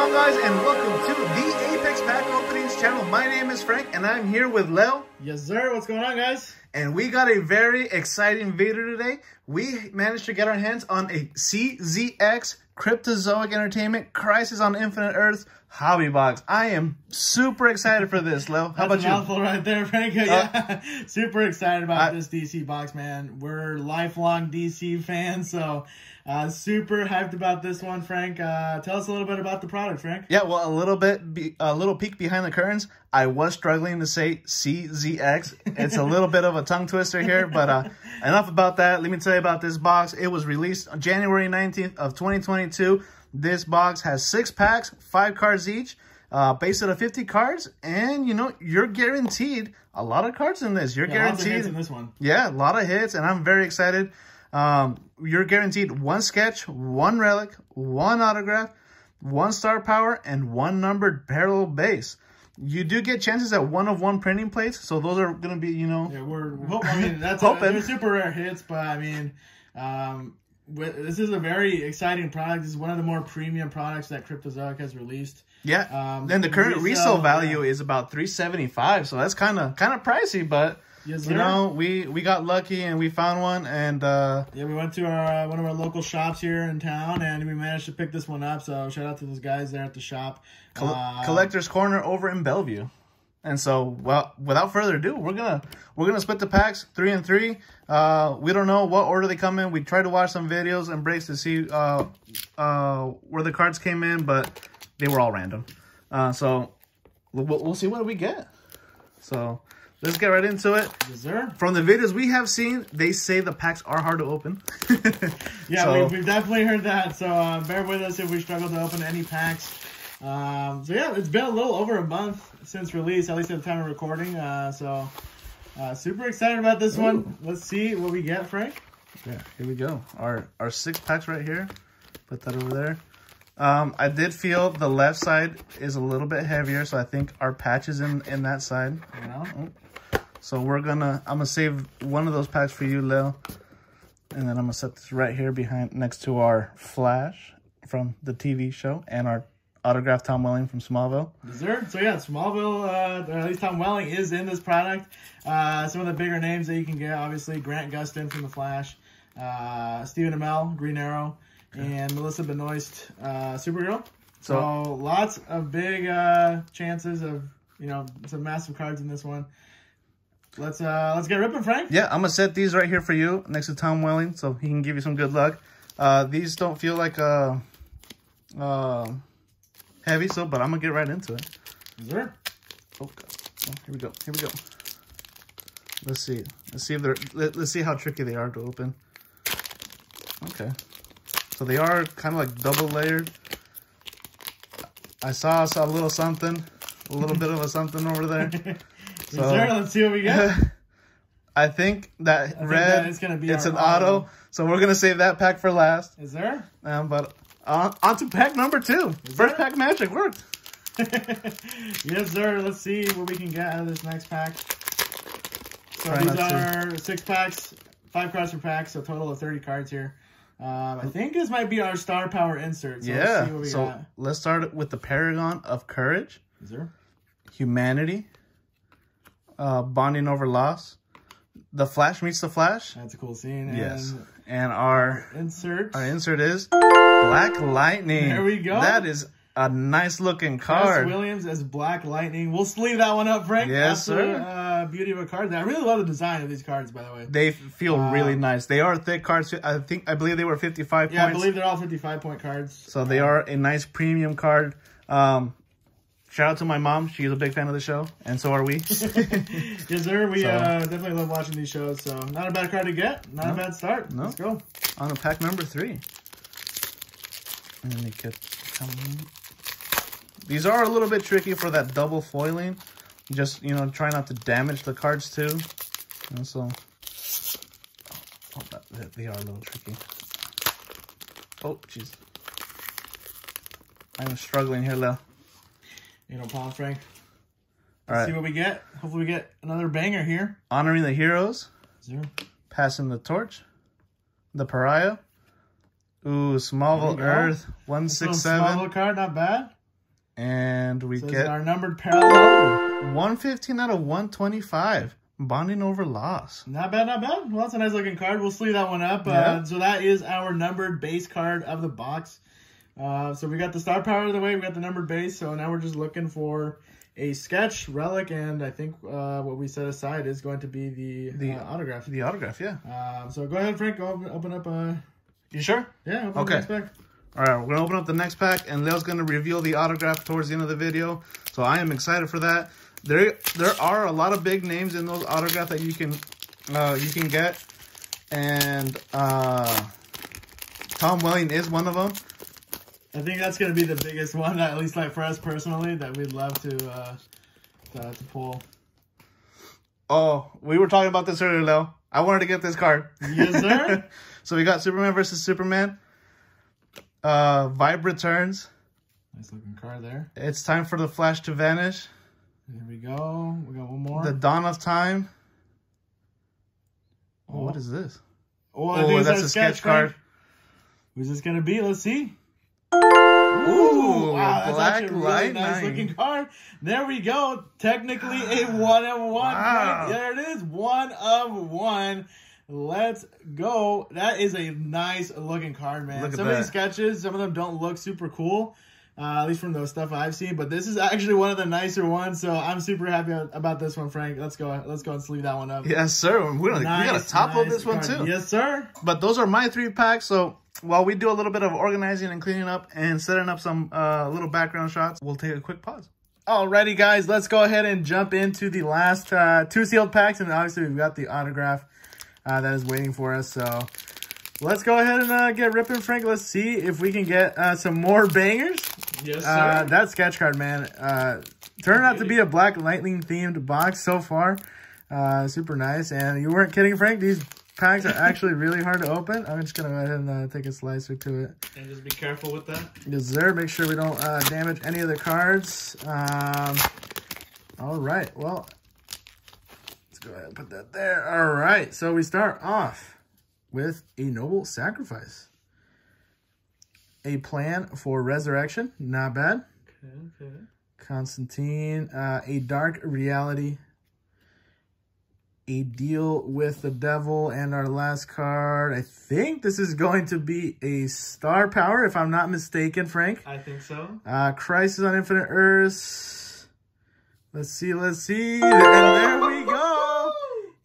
on, guys, and welcome to the Apex Pack Openings channel. My name is Frank, and I'm here with Leo. Yes, sir. What's going on, guys? And we got a very exciting video today. We managed to get our hands on a CZX Cryptozoic Entertainment Crisis on Infinite Earths hobby box. I am super excited for this, Leo. How That's about a you? mouthful right there, Frank. Uh, yeah, super excited about this DC box, man. We're lifelong DC fans, so uh, super hyped about this one, Frank. Uh, tell us a little bit about the product, Frank. Yeah, well, a little bit, be, a little peek behind the curtains. I was struggling to say CZX. It's a little bit of a tongue twister here, but uh, enough about that. Let me tell you about this box. It was released on January 19th of 2022. This box has six packs, five cards each, uh, based out of 50 cards, and you know you're guaranteed a lot of cards in this. You're Yeah, guaranteed hits in this one. yeah, a lot of hits, and I'm very excited. Um, you're guaranteed one sketch, one relic, one autograph, one star power, and one numbered parallel base. You do get chances at one of one printing plates, so those are going to be, you know, Yeah, we're. Hope, I mean, that's Hoping. they're super rare hits, but I mean, um, this is a very exciting product. This is one of the more premium products that Cryptozoic has released. yeah. Um, then the current resale, resale, value yeah. is about 375 so that's kind of kind of pricey, but Yes, you know, we we got lucky and we found one, and uh, Yeah, we went to our uh, one of our local shops here in town, and we managed to pick this one up. So shout out to those guys there at the shop. Coll- Uh, collector's corner over in Bellevue. And so, well, without further ado, we're gonna we're gonna split the packs three and three. Uh, we don't know what order they come in. We tried to watch some videos and breaks to see uh, uh, where the cards came in, but they were all random. Uh, so we'll, we'll see what we get. So let's get right into it. Yes, sir. From the videos we have seen, they say the packs are hard to open. Yeah, So- we, we've definitely heard that. So uh, bear with us if we struggle to open any packs. Um, so yeah, it's been a little over a month since release, at least at the time of recording. Uh, so uh, super excited about this one. Let's see what we get, Frank. Yeah, here we go. Our our six packs right here. Put that over there. Um, I did feel the left side is a little bit heavier, so I think our patch is in in that side. You know, So we're gonna I'm gonna save one of those packs for you, Lil. And then I'm gonna set this right here behind next to our flash from the TV show and our autographed Tom Welling from Smallville. Yes, sir. So yeah, Smallville, uh, or at least Tom Welling is in this product. Uh, some of the bigger names that you can get, obviously Grant Gustin from The Flash, uh, Stephen Amell, Green Arrow, and Melissa Benoist, uh, Supergirl. So, So- lots of big uh, chances of you know some massive cards in this one. Let's uh, let's get ripping, Frank. Yeah, I'm gonna set these right here for you next to Tom Welling, so he can give you some good luck. Uh, these don't feel like uh, uh, heavy, so but I'm gonna get right into it. there? sir. Oh, God. oh, here we go. Here we go. Let's see. Let's see if they're. Let, let's see how tricky they are to open. Okay, so they are kind of like double layered. I saw, saw a little something, a little bit of a something over there. Yes, sir. Let's see what we get. I think that think red, that is gonna be it's an auto. auto. so we're gonna save that pack for last. Is there? Um, but on, on to pack number two. First there? pack magic worked. yes, sir. Let's see what we can get out of this next pack. So Try these not to- are six packs, five cards per pack, so a total of 30 cards here. Um, I think this might be our star power insert. So let's see what yeah. we So got. let's start with the Paragon of Courage, Is there? Humanity, uh, Bonding Over Loss, The Flash meets the Flash. That's a cool scene. Yes. And And our insert. our insert is Black Lightning. There we go. That is a nice looking Cress card. Williams as Black Lightning. We'll sleeve that one up, Frank. Yes, That's sir. Uh, beauty of a card. I really love the design of these cards, by the way. They feel Uh, really nice. They are thick cards. I think I believe they were 55 Yeah, I believe they're all 55 point cards. So they are a nice premium card. Um, shout out to my mom. She's a big fan of the show, and so are we. Yes, sir. We So- uh, definitely love watching these shows. So not a bad card to get. Not a bad start. No. Let's go. On to pack number three. Let me get These are a little bit tricky for that double foiling. Just, you know, try not to damage the cards too. And so, oh, that- they are a little tricky. Oh, jeez. I'm struggling here, Lil. You know, Palm Frank. All Let's see what we get. Hopefully, we get another banger here. honoring the heroes. Zero. Passing the torch. The pariah. Ooh, Smallville There we go. Earth. 167. Smallville card, not bad. And we So get our numbered parallel. 115 out of 125. Bonding over loss. Not bad, not bad. Well, that's a nice looking card. We'll sleeve that one up. Yeah. Uh, so that is our numbered base card of the box. Uh, so we got the star power of the way. We got the numbered base. So now we're just looking for a sketch, relic, and I think uh, what we set aside is going to be the, The- uh, autograph. The autograph, yeah. Um, so go ahead, Frank. Go open, open up. Uh, You sure? yeah, open Okay. Up the next pack. All right, we're gonna open up the next pack, and Leo's gonna reveal the autograph towards the end of the video. So I am excited for that. There, there are a lot of big names in those autographs that you can, uh, you can get, and uh, Tom Welling is one of them. I think that's going to be the biggest one, at least like for us personally, that we'd love to uh, to, to pull. Oh, we were talking about this earlier, Leo. I wanted to get this card. Yes, sir. so we got Superman versus Superman. Uh, Vibe returns. nice looking card there. It's time for the Flash to vanish. Here we go. We got one more. The dawn of time. Oh, Oh. what is this? oh, Oh, that's a sketch Frank. card. Who's this going to be? Let's see. Ooh, wow, that's Black actually a really nice looking card. There we go. Technically a one of one. Wow. Frank. There it is. One of one. Let's go. That is a nice looking card, man. Look some of these sketches, some of them don't look super cool. Uh, at least from the stuff I've seen, but this is actually one of the nicer ones, so I'm super happy about this one, Frank. Let's go, let's go and sleeve that one up. Yes, sir. We're gonna, we got Nice, to top load nice this one too. Yes, sir. But those are my three packs. So while we do a little bit of organizing and cleaning up and setting up some uh, little background shots, we'll take a quick pause. Alrighty, guys, let's go ahead and jump into the last uh, two sealed packs, and obviously we've got the autograph uh, that is waiting for us. So let's go ahead and uh, get ripping, Frank. Let's see if we can get uh, some more bangers. Yes, Uh, that sketch card, man, uh, turned out to be a Black Lightning themed box so far. Uh, super nice, and you weren't kidding, Frank. These packs are actually really hard to open. I'm just gonna go ahead and uh, take a slicer to it. and just be careful with that. Yes, sir. Make sure we don't uh, damage any of the cards. Um, all right. Well, go ahead and put that there. All right. So we start off with a noble sacrifice. A plan for resurrection. Not bad. Okay, okay. Constantine. Uh, a dark reality. A deal with the devil. And our last card. I think this is going to be a star power, if I'm not mistaken, Frank. I think so. Uh, Crisis on Infinite Earths. Let's see, let's see. And there.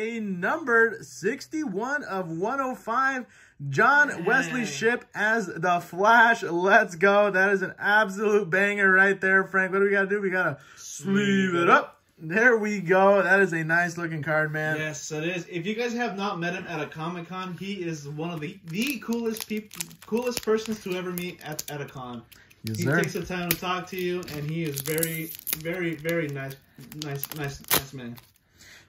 A numbered 61 of 105. John Wesley Shipp as the Flash. Let's go. That is an absolute banger right there, Frank. What do we got to do? We got to sleeve it up. There we go. That is a nice looking card, man. Yes, it is. If you guys have not met him at a Comic Con, he is one of the the coolest people, coolest persons to ever meet at, at a con. Yes, He sir. takes the time to talk to you, and he is very, very, very nice, nice, nice, nice man.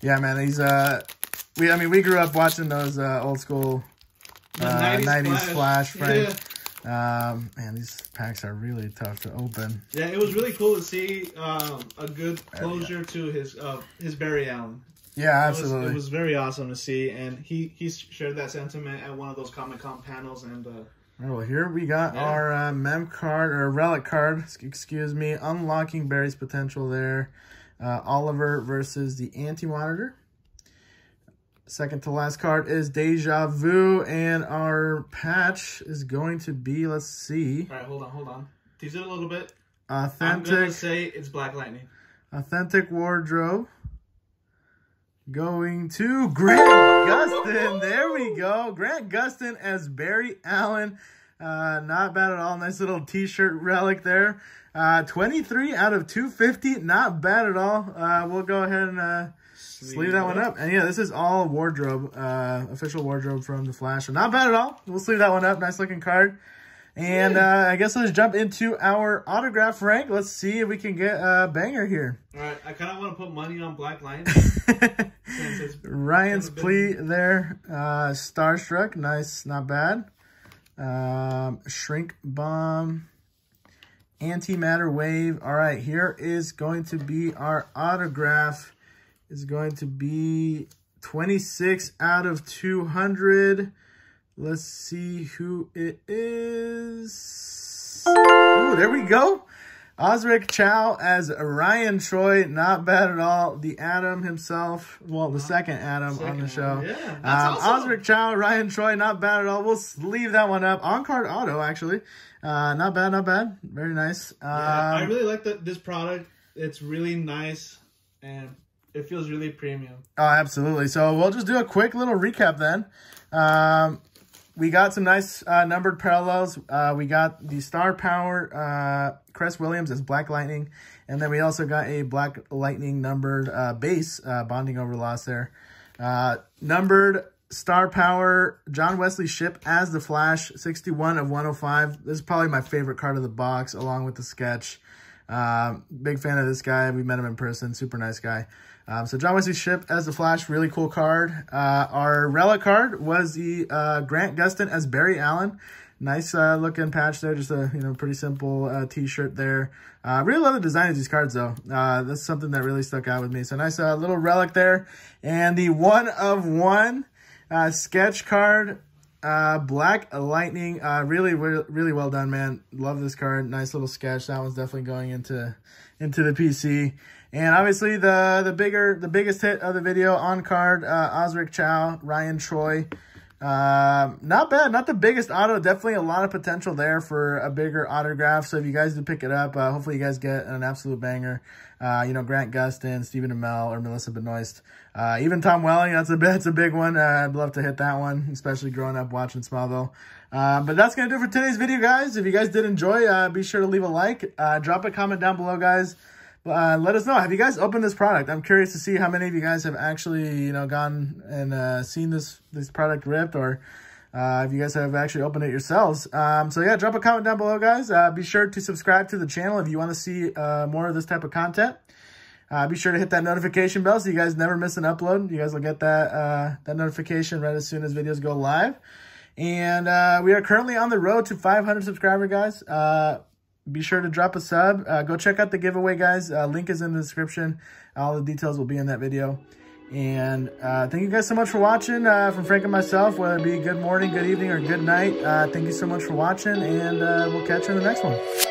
Yeah, man. these, uh, we, I mean, we grew up watching those, uh, old school, uh, 90s, Flash, Frank. Yeah. Um, man, these packs are really tough to open. yeah, it was really cool to see um, a good closure to his uh, his Barry Allen. Yeah, It was, absolutely. it was very awesome to see, and he he shared that sentiment at one of those Comic Con panels, and uh, well, here we got Yeah. our uh, mem card or relic card. Excuse me, unlocking Barry's potential there. Uh, Oliver versus the Anti Monitor. Second to last card is Deja Vu, and our patch is going to be. Let's see, all right, hold on, hold on, tease it a little bit. Authentic. I'm gonna authentic, say it's Black Lightning. authentic wardrobe. Going to Grant Gustin. There we go. Grant Gustin as Barry Allen. Uh, not bad at all. Nice little t-shirt relic there. Uh, 23 out of 250. Not bad at all. Uh, we'll go ahead and uh, sleeve that one up. And yeah, this is all wardrobe, uh, official wardrobe from The Flash. So not bad at all. We'll sleeve that one up. Nice looking card. And uh, I guess let's jump into our autograph rank. Let's see if we can get a banger here. All right, I kind of want to put money on Black it's, Ryan's plea there. Uh, Starstruck, nice, not bad. Um, Shrink Bomb. Antimatter Wave. All right, here is going to be our autograph. Is going to be 26 out of 200. Let's see who it is. There we go. Osric Chau as Ryan Choi, not bad at all. The Atom himself, well, the second Atom second on the show. Yeah, um, awesome. Osric Chau, Ryan Choi, not bad at all. We'll leave that one up. On card auto, actually. Uh, not bad, not bad. Very nice. Um, yeah, I really like the, this product. It's really nice and it feels really premium. Oh, absolutely. So we'll just do a quick little recap then. Um, we got some nice uh, numbered parallels. Uh, we got the Star Power uh, Williams as Black Lightning. And then we also got a Black Lightning numbered uh, base uh, bonding over loss there. Uh, numbered Star Power John Wesley Shipp as the Flash, 61 of 105. This is probably my favorite card of the box along with the sketch. Um, big fan of this guy. We met him in person. Super nice guy. Um, so John Wesley Shipp as the Flash, really cool card. Uh, our relic card was the uh, Grant Gustin as Barry Allen. Nice uh, looking patch there, just a you know pretty simple uh, t-shirt there. Uh, really love the design of these cards though. Uh, that's something that really stuck out with me. So nice little relic there. And the one of one sketch card, uh, Black Lightning. Uh, really, really well done, man. Love this card. Nice little sketch. That one's definitely going into into the PC. And obviously the the bigger the biggest hit of the video on card, uh, Osric Chau, Ryan Choi. Uh, not bad, not the biggest auto. Definitely a lot of potential there for a bigger autograph. So if you guys do pick it up, uh, hopefully you guys get an absolute banger. Uh, you know, Grant Gustin, Stephen Amell, or Melissa Benoist. Uh, even Tom Welling, that's a, that's a big one. Uh, I'd love to hit that one, especially growing up watching Smallville. Uh, but that's going to do it for today's video, guys. If you guys did enjoy, uh, be sure to leave a like. Uh, drop a comment down below, guys. Uh, let us know. Have you guys opened this product? I'm curious to see how many of you guys have actually, you know, gone and uh, seen this this product ripped, or uh, if you guys have actually opened it yourselves. Um, so yeah, drop a comment down below, guys. Uh, be sure to subscribe to the channel if you want to see uh, more of this type of content. Uh, be sure to hit that notification bell so you guys never miss an upload. You guys will get that that notification right as soon as videos go live. And we are currently on the road to 500 subscriber guys be sure to drop a sub. Uh, go check out the giveaway, guys. Uh, link is in the description. All the details will be in that video. And uh, thank you guys so much for watching uh, from Frank and myself, whether it be good morning, good evening, or good night. Uh, thank you so much for watching, and uh, we'll catch you in the next one.